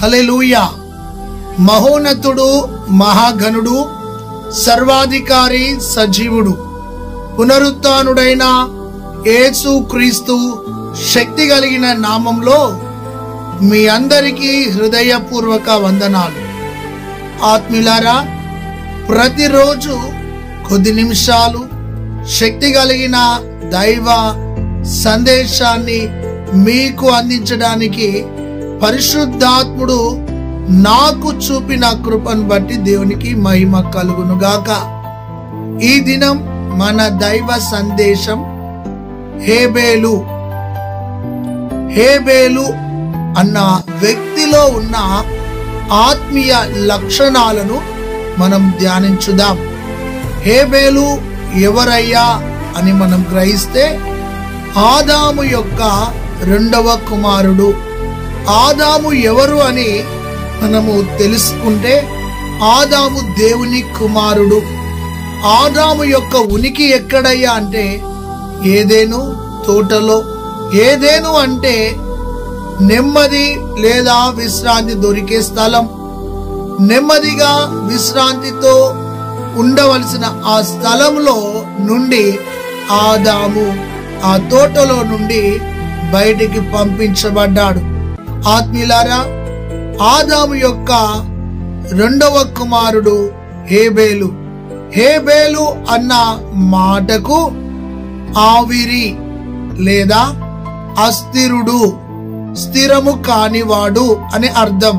Hallelujah మహోన్నతుడు మహాగణుడు సర్వాధికారి సజీవుడు పునరుత్డైన యేసు క్రీస్తు శక్తి కలిగిన నామంలో మీ అందరికీ హృదయపూర్వక వందనాలు. ఆత్మీలారా ప్రతిరోజు కొద్ది నిమిషాలు శక్తి కలిగిన దైవ సందేశాన్ని మీకు అందించడానికి పరిశుద్ధాత్ముడు నాకు చూపిన కృపను బట్టి దేవునికి మహిమ కలుగునుగాక. ఈ దినం మన దైవ సందేశం హేబేలు. హేబేలు అన్న వ్యక్తిలో ఉన్న ఆత్మీయ లక్షణాలను మనం ధ్యానించుదాం. హేబేలు ఎవరయ్యా అని మనం గ్రహిస్తే ఆదాము యొక్క రెండవ కుమారుడు ఆదాము ఎవరు అని మనము తెలుసుకుంటే ఆదాము దేవుని కుమారుడు. ఆదాము యొక్క ఉనికి ఎక్కడయ్యా అంటే ఏదేను? తోటలో. ఏదేను అంటే నెమ్మది లేదా విశ్రాంతి దొరికే స్థలం. నెమ్మదిగా విశ్రాంతితో ఉండవలసిన ఆ స్థలంలో నుండి ఆదాము ఆ తోటలో నుండి బయటికి పంపించబడ్డాడు. ఆత్మీయులారా ఆదాము యొక్క రెండవ కుమారుడు హేబేలు. హేబేలు అన్న మాటకు ఆవిరి లేదా అస్థిరుడు స్థిరము కానివాడు అని అర్థం.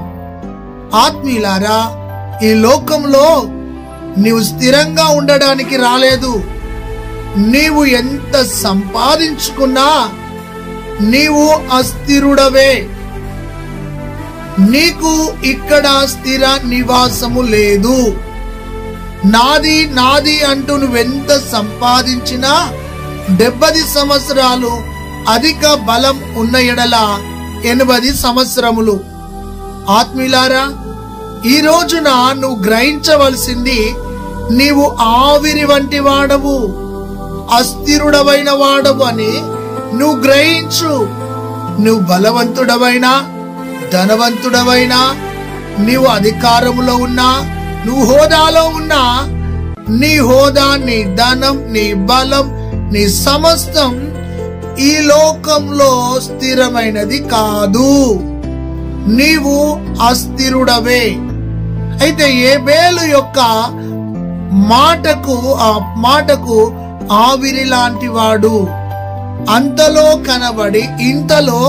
ఆత్మీయులారా ఈ లోకంలో నీవు స్థిరంగా ఉండడానికి రాలేదు. నీవు ఎంత సంపాదించుకున్నా నీవు అస్థిరుడవే. నీకు ఇక్కడ స్థిర నివాసము లేదు. నాది నాది అంటూ నువ్వెంత సంపాదించినా డెబ్బది సంవత్సరాలు అధిక బలం ఉన్న ఎడల ఎనభై సంవత్సరములు. ఆత్మీలారా ఈ రోజున నువ్వు గ్రహించవలసింది నీవు ఆవిరి వంటి వాడవు అస్థిరుడవైన వాడవు అని నువ్వు గ్రహించు. నువ్వు బలవంతుడవైనా ధనవంతుడవైనా నీవు అధికారములో ఉన్నా నువ్వు హోదాలో ఉన్నా నీ హోదా నీ ధనం నీ బలం నీ సమస్తం ఈ లోకంలో స్థిరమైనది కాదు. నీవు అస్థిరుడవే. అయితే ఏ బేలు యొక్క మాటకు ఆ మాటకు ఆవిరి లాంటి వాడు. అంతలో కనబడి ఇంతలో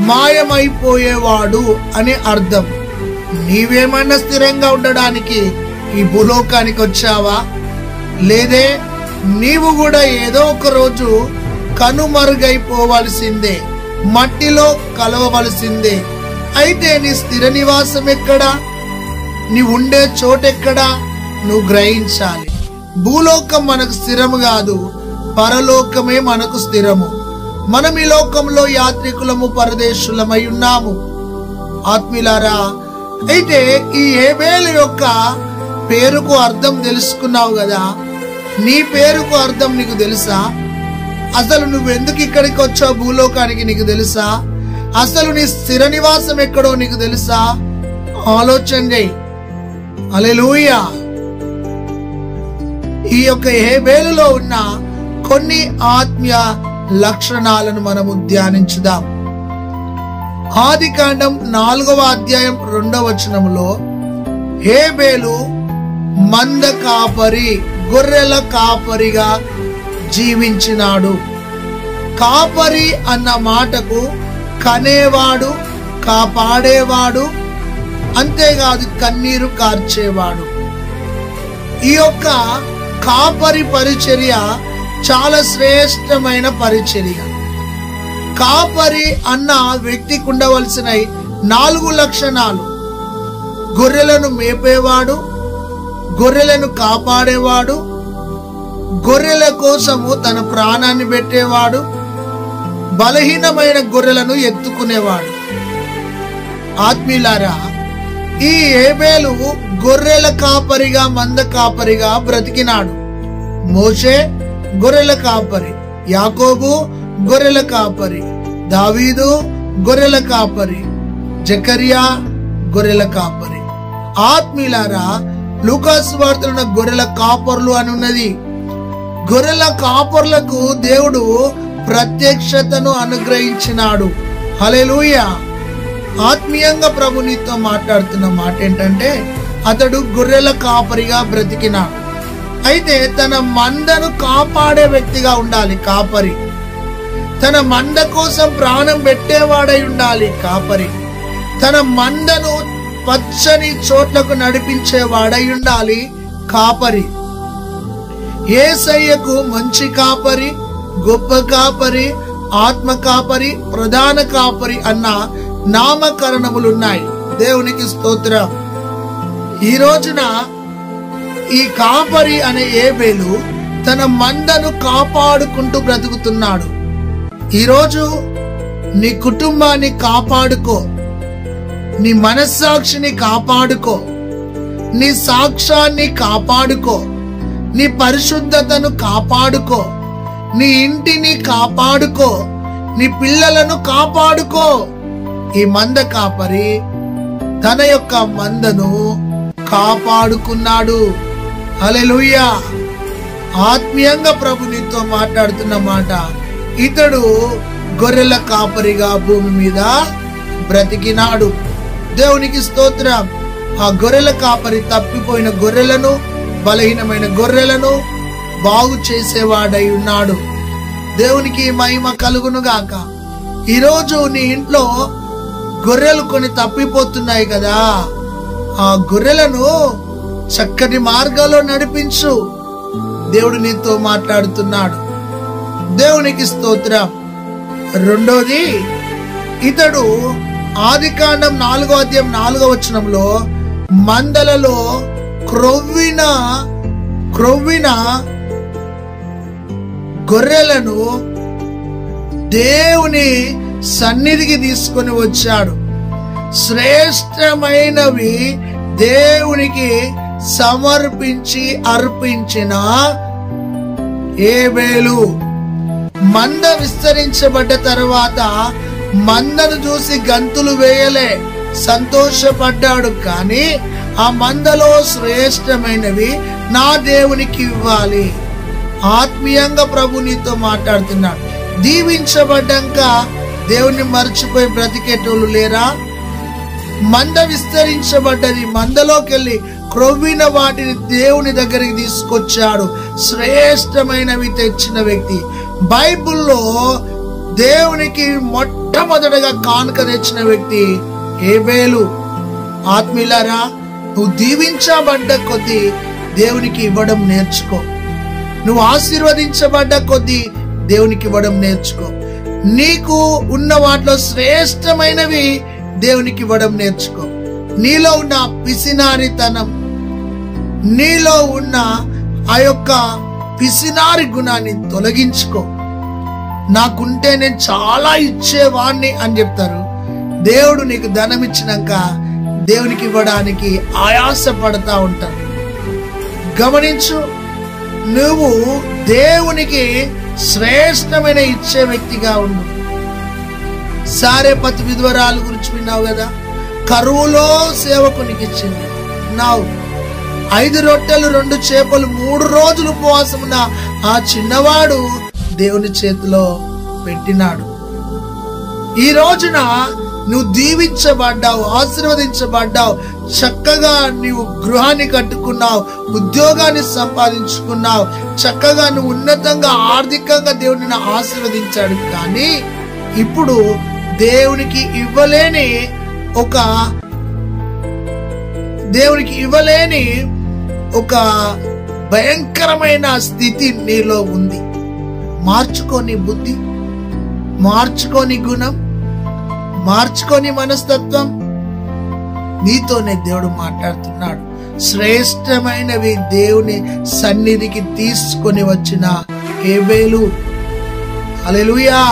మాయమైపోయేవాడు అని అర్థం. నీవేమైనా స్థిరంగా ఉండడానికి ఈ భూలోకానికి వచ్చావా? లేదే నీవు కూడా ఏదో ఒక రోజు కనుమరుగైపోవలసిందే మట్టిలో కలవవలసిందే. అయితే నీ స్థిర నివాసం ఎక్కడా? నీ ఉండే చోటెక్కడా? నువ్వు గ్రహించాలి. భూలోకం మనకు స్థిరము కాదు పరలోకమే మనకు స్థిరము. మనం ఈ లోకంలో యాత్రికులము పరదేశులమై ఉన్నాము. ఆత్మీలారా అయితే ఈ ఏబేలు యొక్క పేరుకు అర్థం తెలుసుకున్నావు కదా? నీ పేరుకు అర్థం నీకు తెలుసా? అసలు నువ్వు ఎందుకు ఇక్కడికి వచ్చావు భూలోకానికి నీకు తెలుసా? అసలు నీ స్థిర నివాసం ఎక్కడో నీకు తెలుసా? ఆలోచన చేయి. అలెలుయా ఈ యొక్క హేబేలులో ఉన్న కొన్ని ఆత్మీయ లక్షణాలను మనము ధ్యానించుదాం. ఆది కాండం నాలుగవ అధ్యాయం రెండవ వచనంలో హేబేలు మంద కాపరి గొర్రెల కాపరిగా జీవించినాడు. కాపరి అన్న మాటకు కనేవాడు కాపాడేవాడు అంతేకాదు కన్నీరు కార్చేవాడు. ఈ యొక్క కాపరి పరిచర్య చాలా శ్రేష్టమైన పరిచర్య. కాపరి అన్న వ్యక్తికి ఉండవలసిన నాలుగు లక్షణాలు. గొర్రెలను మేపేవాడు గొర్రెలను కాపాడేవాడు గొర్రెల కోసము తన ప్రాణాన్ని పెట్టేవాడు బలహీనమైన గొర్రెలను ఎత్తుకునేవాడు. ఆత్మీయులారా ఈ ఏబేలు గొర్రెల కాపరిగా మంద కాపరిగా బ్రతికినాడు. మోషే గొర్రెల కాపరి. యాకోబు గొర్రెల కాపరి. దావీదు గొర్రెల కాపరి. జకరియా గొర్రెల కాపరి. ఆత్మీయులారా లూకాస్ వార్తలున్న గొర్రెల కాపర్లు అని ఉన్నది. గొర్రెల కాపర్లకు దేవుడు ప్రత్యక్షతను అనుగ్రహించినాడు. హలెలూయ ఆత్మీయంగా ప్రభు నీతో మాట్లాడుతున్న మాట ఏంటంటే అతడు గొర్రెల కాపరిగా బ్రతికినాడు అయితే తన మందను కాపాడే వ్యక్తిగా ఉండాలి కాపరి. తన మంద కోసం ప్రాణం పెట్టేవాడై ఉండాలి కాపరి. తన మందను పచ్చని చోట్లకు నడిపించేవాడై ఉండాలి కాపరి. ఏసయ్యకు మంచి కాపరి గొప్ప కాపరి ఆత్మ కాపరి ప్రధాన కాపరి అన్న నామకరణములున్నాయి. దేవునికి స్తోత్రం. ఈ రోజున ఈ కాపరి అనే ఏబేలు తన మందను కాపాడుకుంటూ బ్రతుకుతున్నాడు. ఈరోజు నీ కుటుంబాన్ని కాపాడుకో. నీ మనస్సాక్షిని కాపాడుకో. నీ సాక్ష్యాన్ని కాపాడుకో. నీ పరిశుద్ధతను కాపాడుకో. నీ ఇంటిని కాపాడుకో. నీ పిల్లలను కాపాడుకో. ఈ మంద కాపరి తన యొక్క మందను కాపాడుకున్నాడు. అలెలుయ్యా ఆత్మీయంగా ప్రభు నీతో మాట్లాడుతున్న మాట ఇతడు గొర్రెల కాపరిగా భూమి మీద బ్రతికినాడు. దేవునికి స్తోత్రం. ఆ గొర్రెల కాపరి తప్పిపోయిన గొర్రెలను బలహీనమైన గొర్రెలను బాగు చేసేవాడై ఉన్నాడు. దేవునికి మహిమ కలుగును గాక ఈరోజు నీ ఇంట్లో గొర్రెలు కొన్ని తప్పిపోతున్నాయి కదా. ఆ గొర్రెలను చక్కటి మార్గాల్లో నడిపించు. దేవుడు నీతో మాట్లాడుతున్నాడు. దేవునికి స్తోత్రం. రెండోది ఇతడు ఆదికాండం నాలుగో అధ్యాయం నాలుగో వచనంలో మందలలో క్రొవ్విన క్రొవ్విన గొర్రెలను దేవుని సన్నిధికి తీసుకొని వచ్చాడు. శ్రేష్టమైనవి దేవునికి సమర్పించి అర్పించిన ఏబేలు. మంద విస్తరించబడ్డ తర్వాత మందను చూసి గంతులు వేయలే. సంతోషపడ్డాడు కానీ ఆ మందలో శ్రేష్టమైనవి నా దేవునికి ఇవ్వాలి. ఆత్మీయంగా ప్రభు నీతో మాట్లాడుతున్నాడు. దీవించబడ్డాక దేవుని మర్చిపోయి బ్రతికేటోళ్ళు లేరా? మంద విస్తరించబడ్డది మందలోకెళ్ళి క్రొవ్విన వాటిని దేవుని దగ్గరికి తీసుకొచ్చాడు. శ్రేష్టమైనవి తెచ్చిన వ్యక్తి. బైబిల్లో దేవునికి మొట్టమొదటగా కానుక తెచ్చిన వ్యక్తి ఏబేలు ఆత్మీయులారా నువ్వు దీవించబడ్డ కొద్దీ దేవునికి ఇవ్వడం నేర్చుకో. నువ్వు ఆశీర్వదించబడ్డ కొద్దీ దేవునికి ఇవ్వడం నేర్చుకో. నీకు ఉన్న వాటిలో శ్రేష్టమైనవి దేవునికి ఇవ్వడం నేర్చుకో. నీలో ఉన్న పిసినారితనం నీలో ఉన్న ఆ యొక్క పిసినారి గుణాన్ని తొలగించుకో. నాకుంటే నేను చాలా ఇచ్చేవాణ్ణి అని చెప్తారు. దేవుడు నీకు ధనం ఇచ్చినాక దేవునికి ఇవ్వడానికి ఆయాస పడతా ఉంటారు. గమనించు నువ్వు దేవునికి శ్రేష్టమైన ఇచ్చే వ్యక్తిగా ఉండు. సారేపతి విధ్వరాలు గురించి విన్నావు కదా? కరువులో సేవకునికి ఇచ్చింది. నావు. ఐదు రొట్టెలు రెండు చేపలు మూడు రోజులు ఉపవాసమున ఆ చిన్నవాడు దేవుని చేతిలో పెట్టినాడు. ఈ రోజున నువ్వు దీవించబడ్డావు ఆశీర్వదించబడ్డావు చక్కగా నీవు గృహాన్ని కట్టుకున్నావు ఉద్యోగాన్ని సంపాదించుకున్నావు చక్కగా నువ్వు ఉన్నతంగా ఆర్థికంగా దేవుడిని ఆశీర్వదించాడు. కానీ ఇప్పుడు దేవునికి ఇవ్వలేని ఒక దేవునికి ఇవ్వలేని ఒక భయంకరమైన స్థితి నీలో ఉంది. మార్చుకొని బుద్ధి మార్చుకోని గుణం మార్చుకొని మనస్తత్వం. నీతోనే దేవుడు మాట్లాడుతున్నాడు. శ్రేష్టమైనవి దేవుని సన్నిధికి తీసుకొని వచ్చిన ఏబేలు అలెలుయా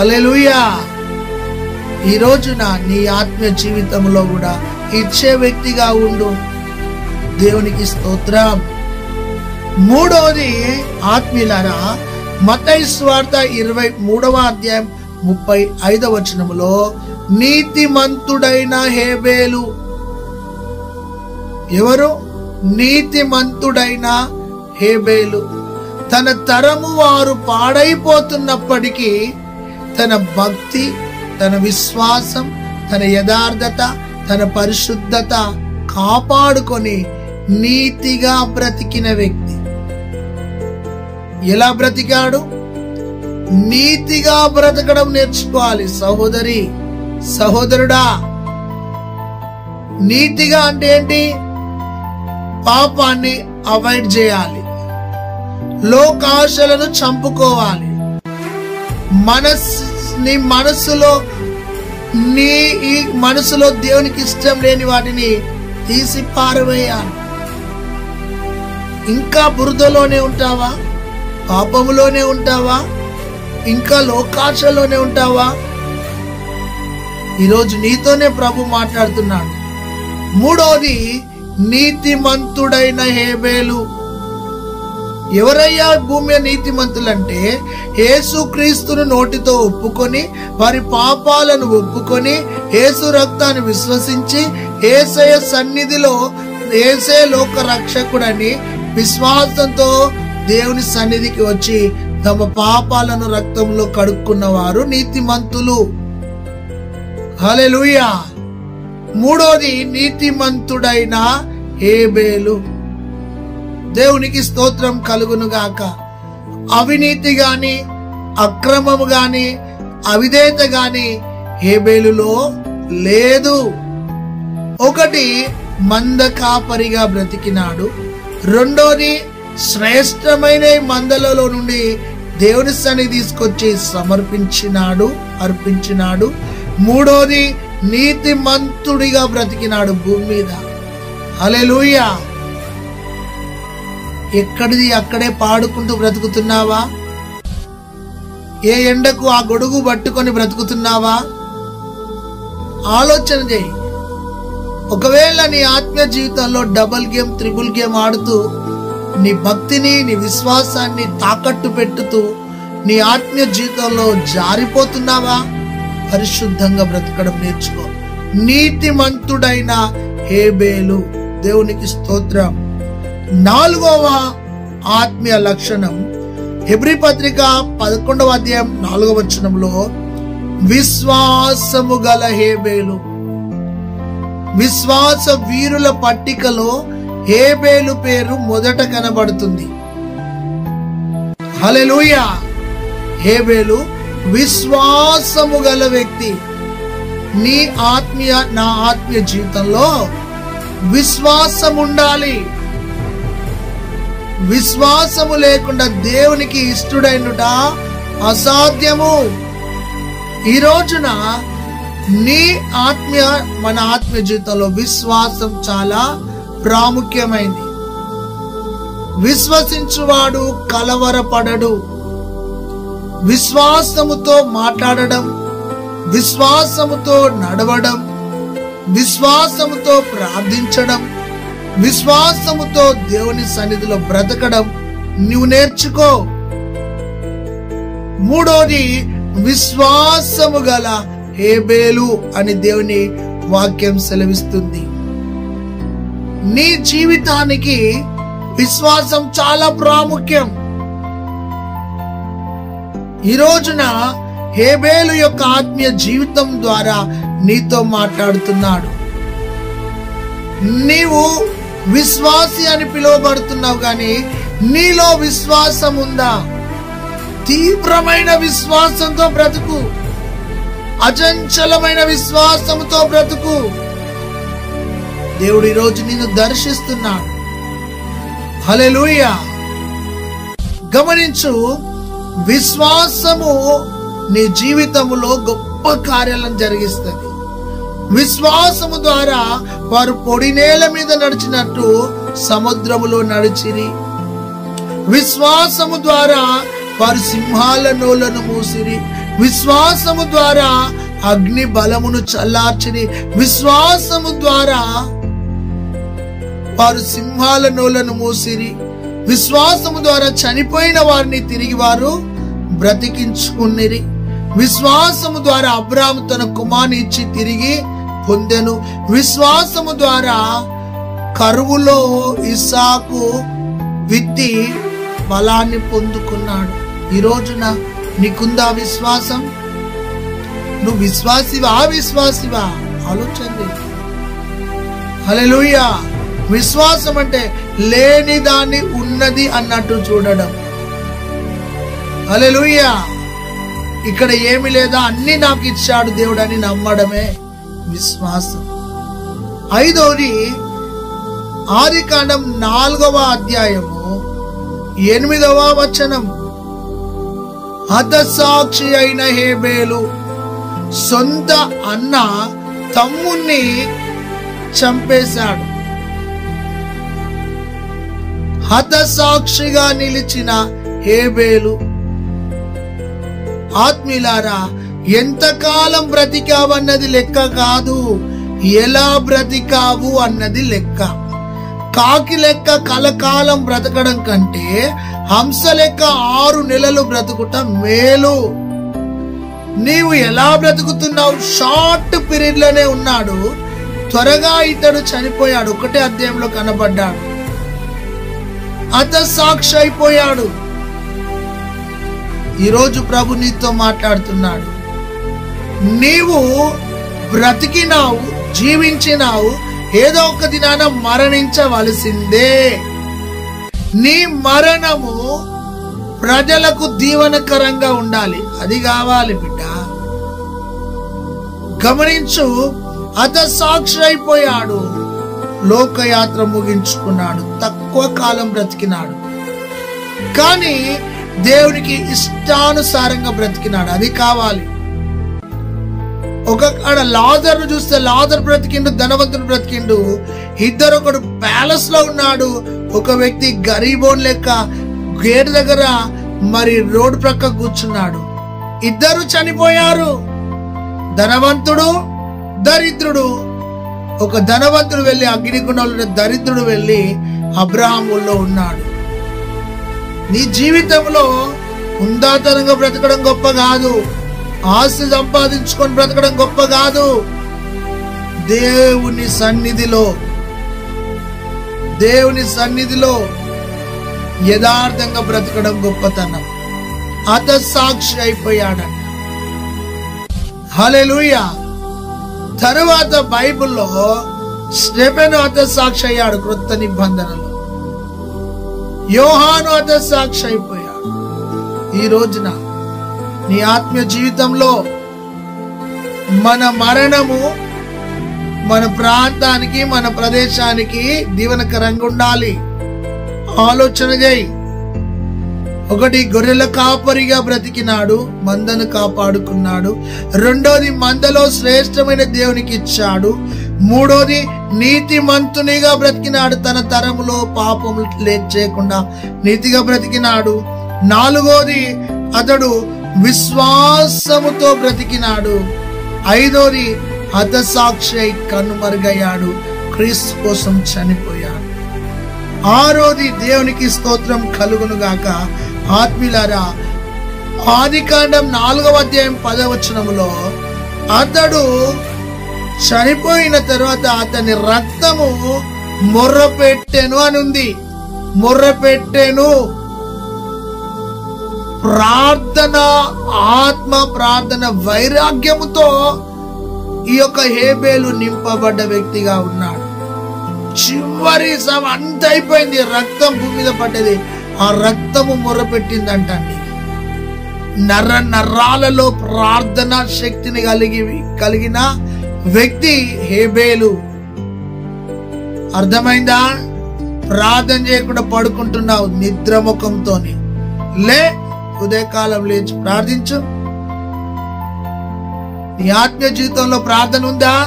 అలెలుయా ఈ రోజున నీ ఆత్మీయ జీవితంలో కూడా ఇచ్చే వ్యక్తిగా ఉండు. దేవునికి స్తోత్రం. మూడవది ఆత్మీయులారా మతై స్వార్థ ఇరవై మూడవ అధ్యాయం ముప్పై ఐదవ వచనములో నీతిమంతుడైన హేబేలు. ఎవరు? నీతిమంతుడైన హేబేలు. తన తరము వారు పాడైపోతున్నప్పటికీ తన భక్తి తన విశ్వాసం తన యథార్థత తన పరిశుద్ధత కాపాడుకొని నీతిగా బ్రతికిన వ్యక్తి. ఎలా బ్రతికాడు? నీతిగా బ్రతకడం నేర్చుకోవాలి. సహోదరి సహోదరుడా నీతిగా అంటే ఏంటి? పాపాన్ని అవాయిడ్ చేయాలి. లోకాశలను చంపుకోవాలి. మనస్ నీ మనసులో నీ ఈ మనసులో దేవునికి ఇష్టం లేని వాటిని తీసి పారవేయాలి ఇంకా బురదలోనే ఉంటావా? పాపములోనే ఉంటావా? ఇంకా లోకాశలోనే ఉంటావా? ఈరోజు నీతోనే ప్రభు మాట్లాడుతున్నాడు. మూడోది నీతిమంతుడైన హేబేలు. ఎవరయ్యా భూమి నీతిమంతులంటే? యేసు క్రీస్తును నోటితో ఒప్పుకొని వారి పాపాలను ఒప్పుకొని యేసు రక్తాన్ని విశ్వసించి ఏసయ సన్నిధిలో ఏసే లోక రక్షకుడని విశ్వాసంతో దేవుని సన్నిధికి వచ్చి తమ పాపాలను రక్తంలో కడుక్కున్న వారు నీతిమంతులు. హలెలుయా మూడోది నీతిమంతుడైన హేబేలు. దేవునికి స్తోత్రం కలుగును గాక. అవినీతి గాని అక్రమము గాని అవిధేత గాని హేబేలులో లేదు. ఒకటి మందకాపరిగా బ్రతికినాడు. రెండోది శ్రేష్టమైన మందలలో నుండి దేవుని సన్ని తీసుకొచ్చి సమర్పించినాడు అర్పించినాడు. మూడోది నీతిమంతుడిగా బ్రతికినాడు భూమి మీద. అలెలుయా ఎక్కడిది అక్కడే పాడుకుంటూ బ్రతుకుతున్నావా? ఏ ఎండకు ఆ గొడుగు పట్టుకొని బ్రతుకుతున్నావా? ఆలోచన చేయి. ఒకవేళ నీ ఆత్మీయ జీవితంలో డబుల్ గేమ్ త్రిబుల్ గేమ్ ఆడుతూ నీ భక్తిని నీ విశ్వాసాన్ని తాకట్టు పెట్టుతూ నీ ఆత్మీయ జీవితంలో జారిపోతున్నావా? పరిశుద్ధంగా బ్రతకడం నేర్చుకో. నీతిమంతుడైన హేబేలు దేవునికి స్తోత్రం. నాలుగవ ఆత్మీయ లక్షణం హెబ్రి పత్రిక పదకొండవ అధ్యాయం నాలుగవ వచనంలో విశ్వాసము గల హేబేలు. విశ్వాస వీరుల పట్టికలో హేబేలు పేరు మొదట కనబడుతుంది. హల్లెలూయా! హేబేలు విశ్వాసము గల వ్యక్తి. నీ ఆత్మీయ నా ఆత్మీయ జీవితంలో విశ్వాసం ఉండాలి విశ్వాసము లేకుండా దేవునికి ఇష్టడైనట అసాధ్యము. ఈ రోజున నీ ఆత్మీయ మన ఆత్మీయ జీవితంలో విశ్వాసం చాలా ప్రాముఖ్యమైంది. విశ్వసించువాడు కలవరపడడు. విశ్వాసముతో మాట్లాడడం విశ్వాసముతో నడవడం విశ్వాసముతో ప్రార్థించడం విశ్వాసముతో దేవుని సన్నిధిలో బ్రతకడం నువ్వు నేర్చుకో. మూడోది విశ్వాసము గల హేబేలు అని దేవుని వాక్యం సెలవిస్తుంది. నీ జీవితానికి విశ్వాసం చాలా ప్రాముఖ్యం. ఈ రోజున హేబేలు యొక్క ఆత్మీయ జీవితం ద్వారా నీతో మాట్లాడుతున్నాడు. నీవు విశ్వాసి అని పిలువబడుతున్నావు కానీ నీలో విశ్వాసం ఉందా తీవ్రమైన విశ్వాసంతో బ్రతుకు. అచంచలమైన విశ్వాసంతో బ్రతుకు. దేవుడు ఈరోజు నిన్ను దర్శిస్తున్నాడు. హలెలుయ గమనించు విశ్వాసము నీ జీవితములో గొప్ప కార్యాలను జరిగిస్తుంది. విశ్వాసము ద్వారా వారు పొడి నేల మీద నడిచినట్టు సముద్రములో నడిచిరి. విశ్వాసము ద్వారా వారు సింహాల నోలను మూసిరి. విశ్వాసము ద్వారా అగ్ని బలమును చల్లార్చని విశ్వాసము ద్వారా వారు సింహాల నోలను మూసిరి. విశ్వాసము ద్వారా చనిపోయిన వారిని తిరిగి వారు బ్రతికించుకునిరి విశ్వాసము ద్వారా అబ్రాము తన కుమార్ని ఇచ్చి తిరిగి పొందెను. విశ్వాసము ద్వారా కరువులో ఇసాకు విత్తి బలాన్ని పొందుకున్నాడు. ఈ రోజున నీకుందా విశ్వాసం? నువ్వు విశ్వాసివా? విశ్వాసివా ఆలోచండి హల్లెలూయా. విశ్వాసం అంటే లేని దాన్ని ఉన్నది అన్నట్టు చూడడం. హల్లెలూయా. ఇక్కడ ఏమి లేదా? అన్ని నాకు ఇచ్చాడు దేవుడు అని నమ్మడమే విశ్వాసం. ఐదవది ఆదికాండం నాలుగవ అధ్యాయము ఎనిమిదవ వచనం. హతసాక్షి అయిన హేబేలు సొంత అన్న తమ్ముణ్ణి చంపేశాడు. హతసాక్షిగా నిలిచిన హేబేలు ఆత్మీలారా ఎంతకాలం బ్రతికావన్నది లెక్క కాదు ఎలా బ్రతికావు అన్నది లెక్క. కాకి లెక్క కలకాలం బ్రతకడం కంటే హంస లెక్క ఆరు నెలలు బ్రతుకుట మేలు. నీవు ఎలా బ్రతుకుతున్నావు? షార్ట్ పీరియడ్లోనే ఉన్నాడు. త్వరగా ఇతడు చనిపోయాడు. ఒకటే అధ్యాయంలో కనబడ్డాడు. అత సాక్షి అయిపోయాడు. ఈరోజు ప్రభు నీతో మాట్లాడుతున్నాడు. నీవు బ్రతికినావు జీవించినావు ఏదో ఒక దినాన మరణించవలసిందే. నీ మరణము ప్రజలకు దీవనకరంగా ఉండాలి. అది కావాలి బిడ్డ. గమనించు అత సాక్షి అయిపోయాడు లోకయాత్ర ముగించుకున్నాడు. తక్కువ కాలం బ్రతికినాడు. కానీ దేవునికి ఇష్టానుసారంగా బ్రతికినాడు. అది కావాలి. ఒక ఆడ లాజర్ చూస్తే లాజర్ బ్రతికిండు ధనవంతుడు బ్రతికిండు. ఇద్దరు ఒకడు ప్యాలెస్లో ఉన్నాడు. ఒక వ్యక్తి గరీబోన్ లెక్క గేట్ దగ్గర మరి రోడ్డు ప్రక్క కూర్చున్నాడు. ఇద్దరు చనిపోయారు. ధనవంతుడు దరిద్రుడు. ఒక ధనవంతుడు వెళ్ళి అగ్నిగుండంలో దరిద్రుడు వెళ్ళి అబ్రహాముల్లో ఉన్నాడు. నీ జీవితంలో ఉందాతనంగా బ్రతకడం గొప్ప కాదు. ఆస్తి సంపాదించుకొని బ్రతకడం గొప్ప కాదు. దేవుని సన్నిధిలో దేవుని సన్నిధిలో యథార్థంగా బ్రతకడం గొప్పతనం. అత సాక్షి అయిపోయాడంట. హలెలుయ తరువాత బైబిల్లో స్టెపెను అత సాక్షి అయ్యాడు క్రొత్త నిబంధనలో. యోహాను అత సాక్షి అయిపోయాడు. ఈ రోజున నీ ఆత్మీయ జీవితంలో మన మరణము మన ప్రాంతానికి మన ప్రదేశానికి దీవనకరంగా ఉండాలి. ఆలోచన చేయి. ఒకటి గొర్రెల కాపరిగా బ్రతికినాడు మందను కాపాడుకున్నాడు. రెండోది మందలో శ్రేష్టమైన దేవునికి ఇచ్చాడు. మూడోది నీతి మంతునిగా బ్రతికినాడు తన తరములో పాపములు లేచేయకుండా నీతిగా బ్రతికినాడు. నాలుగోది అతడు విశ్వాసముతో బ్రతికినాడు. ఐదోది హతసాక్షి కనుమరుగయ్యాడు. క్రీస్తు కోసం చనిపోయాడు. ఆరోది దేవునికి స్తోత్రం కలుగును గాక. ఆత్మీలారా ఆదికాండం నాలుగవ అధ్యాయం పదవచనములో అతడు చనిపోయిన తర్వాత అతని రక్తము మొర్ర పెట్టెను అని ఉంది మొర్ర పెట్టెను ప్రార్థన ఆత్మ ప్రార్థన వైరాగ్యముతో ఈ యొక్క హేబేలు నింపబడ్డ వ్యక్తిగా ఉన్నాడు. చివరి సమ అంత అయిపోయింది. రక్తం భూమి మీద పడ్డది. ఆ రక్తము మొరపెట్టిందంటండి. నర్ర నర్రాలలో ప్రార్థన శక్తిని కలిగి కలిగిన వ్యక్తి హేబేలు. అర్థమైందా? ప్రార్థన చేయకుండా పడుకుంటున్నావు నిద్రముఖంతోనే లే ఉదయకాలం లేచి ప్రార్థించు. నీ ఆత్మీయ జీవితంలో ప్రార్థన ఉందా?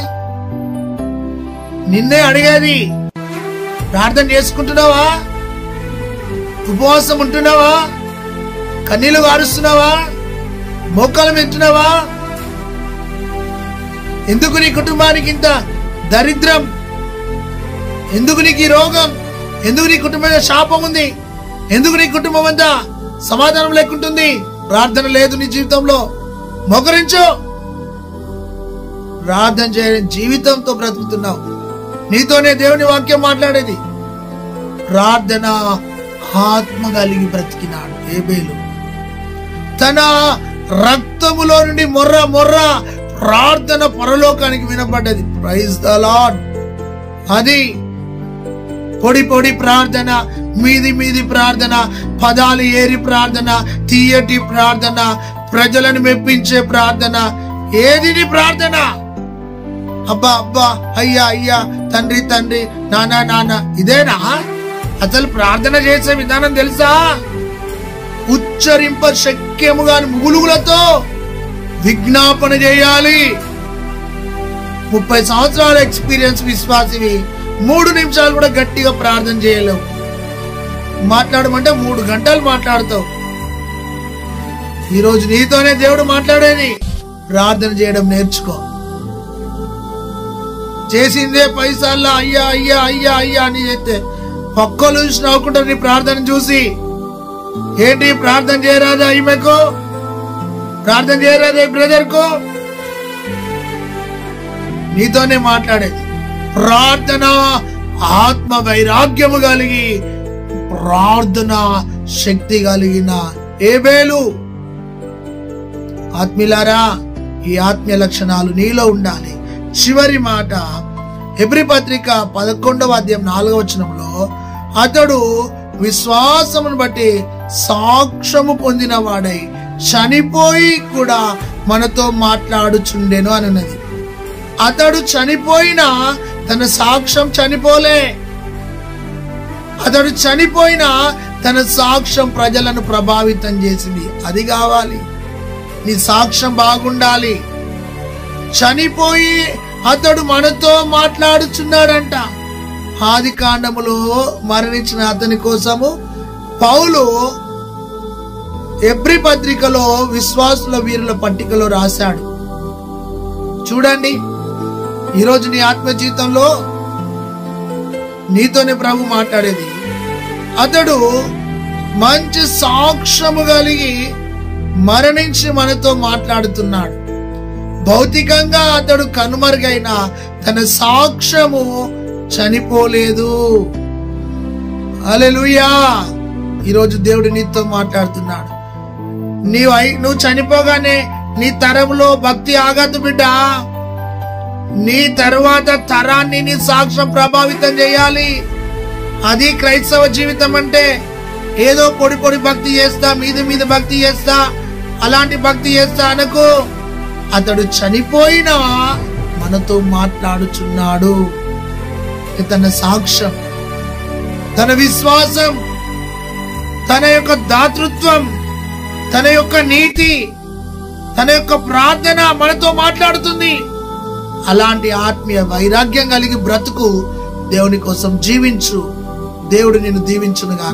నిన్నే అడిగేది. ప్రార్థన చేసుకుంటున్నావా? ఉపవాసం ఉంటున్నావా? కన్నీలు వారుస్తున్నావా మోకాలు పెంచున్నావా ఎందుకు నీ కుటుంబానికి ఇంత దరిద్రం? ఎందుకు నీకు ఈ రోగం? ఎందుకు నీ కుటుంబం శాపం ఉంది? ఎందుకు నీ కుటుంబం అంతా సమాధానం లేకుంటుంది. ప్రార్థన లేదు నీ జీవితంలో. మొకరించు. ప్రార్థన చేయని జీవితంతో బ్రతుకుతున్నావు. నీతోనే దేవుని వాక్యం మాట్లాడేది. ప్రార్థన ఆత్మ కలిగి బ్రతికినాడు ఏబేలు. తన రక్తములో నుండి మొర్ర మొర్ర ప్రార్థన పరలోకానికి వినపడ్డది ప్రైజ్ ద లాడ్ అది పొడి పొడి ప్రార్థన మీది మీది ప్రార్థన పదాలు ఏరి ప్రార్థన తీయటి ప్రార్థన ప్రజలను మెప్పించే ప్రార్థన ఏదిని ప్రార్థన? అబ్బా అబ్బా అయ్యా అయ్యా తండ్రి తండ్రి నానా నానా ఇదేనా? అసలు ప్రార్థన చేసే విధానం తెలుసా? ఉచ్చరింప శక్యముగా ముగులుగులతో విజ్ఞాపన చేయాలి. ముప్పై సంవత్సరాల ఎక్స్పీరియన్స్ విశ్వాసివి. మూడు నిమిషాలు కూడా గట్టిగా ప్రార్థన చేయలేవు. మాట్లాడమంటే మూడు గంటలు మాట్లాడతావు. ఈరోజు నీతోనే దేవుడు మాట్లాడేది. ప్రార్థన చేయడం నేర్చుకో. చేసిందే పైసల్లా అయ్యా అయ్యా అయ్యా అయ్యా అని చెప్తే పక్కలు చూసి నవ్వుకుంటారు నీ ప్రార్థన చూసి. ఏంటి ప్రార్థన చేయరాదా ఈమెకు? ప్రార్థన చేయరాదా బ్రదర్కు నీతోనే మాట్లాడేది. ప్రార్థన ఆత్మ వైరాగ్యము కలిగి ప్రార్థన శక్తి కలిగిన ఏబేలు. ఆత్మీలారా ఈ ఆత్మీయ లక్షణాలు నీలో ఉండాలి. చివరి మాట ఎబ్రి పత్రిక పదకొండవ అధ్యాయం నాలుగవ వచనంలో అతడు విశ్వాసమును బట్టి సాక్ష్యము పొందిన వాడై చనిపోయి కూడా మనతో మాట్లాడుచుండెను అని ఉన్నది అతడు చనిపోయినా తన సాక్ష్యం చనిపోలే. అతడు చనిపోయినా తన సాక్ష్యం ప్రజలను ప్రభావితం చేసింది. అది కావాలి. నీ సాక్ష్యం బాగుండాలి. చనిపోయి అతడు మనతో మాట్లాడుచున్నాడంట. ఆది కాండములో మరణించిన అతని కోసము పౌలు ఎబ్రి పత్రికలో విశ్వాసుల వీరుల పట్టికలో రాశాడు. చూడండి. ఈరోజు నీ ఆత్మ జీవితంలో నీతోనే ప్రభు మాట్లాడేది. అతడు మంచి సాక్ష్యము కలిగి మరణించి మనతో మాట్లాడుతున్నాడు. భౌతికంగా అతడు కనుమరుగైన తన సాక్ష్యము చనిపోలేదు. అలెలుయా ఈరోజు దేవుడు నీతో మాట్లాడుతున్నాడు. నీవు నువ్వు చనిపోగానే నీ తరంలో భక్తి ఆగదు బిడ్డ. నీ తరువాత తరాన్ని నీ సాక్ష్యం ప్రభావితం చేయాలి. అది క్రైస్తవ జీవితం అంటే ఏదో పొడి పొడి భక్తి చేస్తా మీద మీద భక్తి చేస్తా అలాంటి భక్తి చేస్తా అనకు. అతడు చనిపోయినా మనతో మాట్లాడుచున్నాడు. తన సాక్ష్యం తన విశ్వాసం తన యొక్క దాతృత్వం తన యొక్క నీతి తన యొక్క ప్రార్థన మనతో మాట్లాడుతుంది. అలాంటి ఆత్మీయ వైరాగ్యం కలిగి బ్రతుకు దేవుని కోసం జీవించు. దేవుడు నిన్ను దీవించునుగా